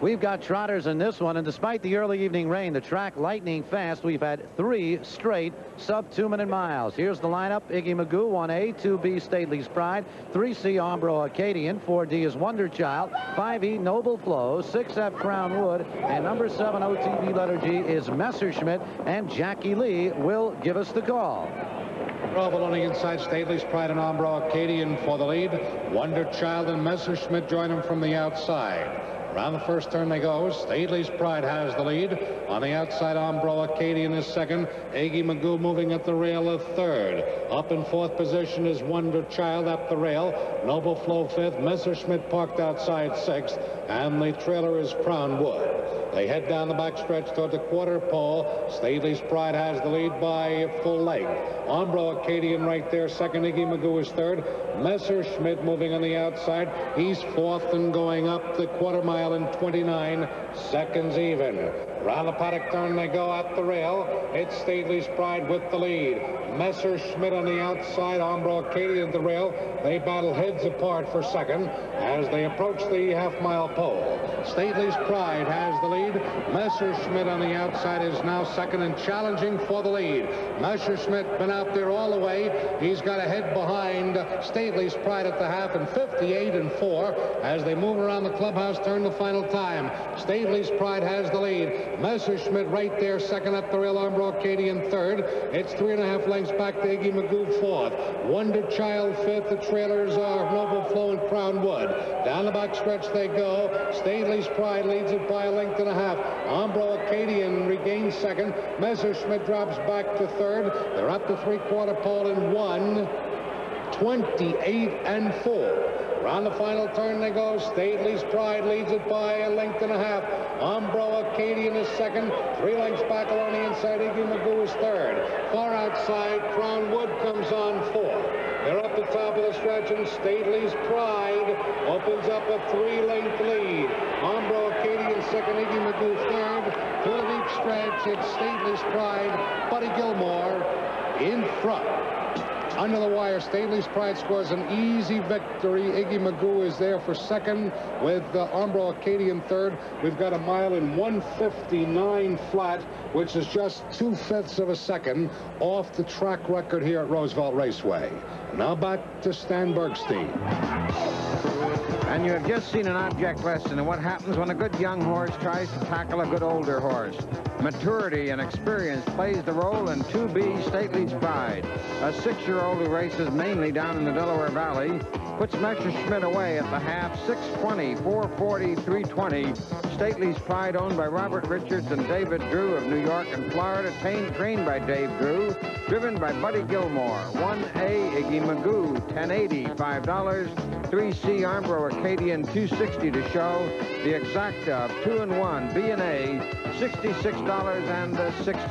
We've got trotters in this one, and despite the early evening rain, the track lightning fast, we've had three straight sub two-minute miles. Here's the lineup. Iggy Magoo, 1A, 2B, Stately's Pride, 3C, Armbro Acadian, 4D is Wonder Child, 5E, Noble Flow, 6F, Crown Wood, and number 7, OTB letter G is Messerschmitt, and Jackie Lee will give us the call. Roval on the inside, Stately's Pride and Armbro Acadian for the lead. Wonder Child and Messerschmitt join him from the outside. Around the first turn they go. Stately's Pride has the lead. On the outside, Armbro Acadian is second. Iggy Magoo moving at the rail of third. Up in fourth position is Wonder Child up the rail. Noble Flow fifth. Messerschmitt parked outside sixth. And the trailer is Crown Wood. They head down the backstretch toward the quarter pole. Stately's Pride has the lead by full length. Armbro Acadian right there. Second, Iggy Magoo is third. Messerschmitt moving on the outside. He's fourth and going up the quarter mile in 29 seconds even. Round the paddock turn they go at the rail. It's Stately's Pride with the lead. Messerschmitt on the outside. Armbro Acadian at the rail. They battle heads apart for second as they approach the half-mile pole. Stately's Pride has the lead. Messerschmitt on the outside is now second and challenging for the lead. Messerschmitt been out there all the way. He's got a head behind Stately's Pride at the half and 58 and 4 as they move around the clubhouse turn the final time. Stately's Pride has the lead. Messerschmitt right there, second up the rail. Armbro Acadian third. It's three and a half lengths back to Iggy Magoo fourth. Wonder Child fifth. The trailers are Noble Flow and Crown Wood. Down the back stretch they go. Stately's Pride leads it by a length and a half. Armbro Acadian regains second. Messerschmitt drops back to third. They're up to three-quarter pole in one. 28 and 4. Around the final turn they go. Stately's Pride leads it by a length and a half. Armbro Acadian is second. Three lengths back along the inside. Iggy Magoo is third. Far outside, Crown Wood comes on fourth. They're up the top of the stretch, and Stately's Pride opens up a three-length lead. Armbro Acadian second, Iggy Magoo third. The deep stretch, it's Stately's Pride. Buddy Gilmour in front. Under the wire, Stately's Pride scores an easy victory. Iggy Magoo is there for second with uh, Armbro Acadian third. We've got a mile in 159 flat, which is just two-fifths of a second off the track record here at Roosevelt Raceway. Now back to Stan Bergstein. And you have just seen an object lesson in what happens when a good young horse tries to tackle a good older horse. Maturity and experience plays the role in 2B Stately's Pride. A six-year-old who races mainly down in the Delaware Valley puts Messerschmitt away at the half 620, 440, 320. Stately's Pride owned by Robert Richards and David Drew of New York and Florida, trained, trained by Dave Drew, driven by Buddy Gilmour. 1A Iggy Magoo, 1080, $5. 3C Armbro Acadian 260 to show. The exacta of 2 and 1 B and A, $66 and 60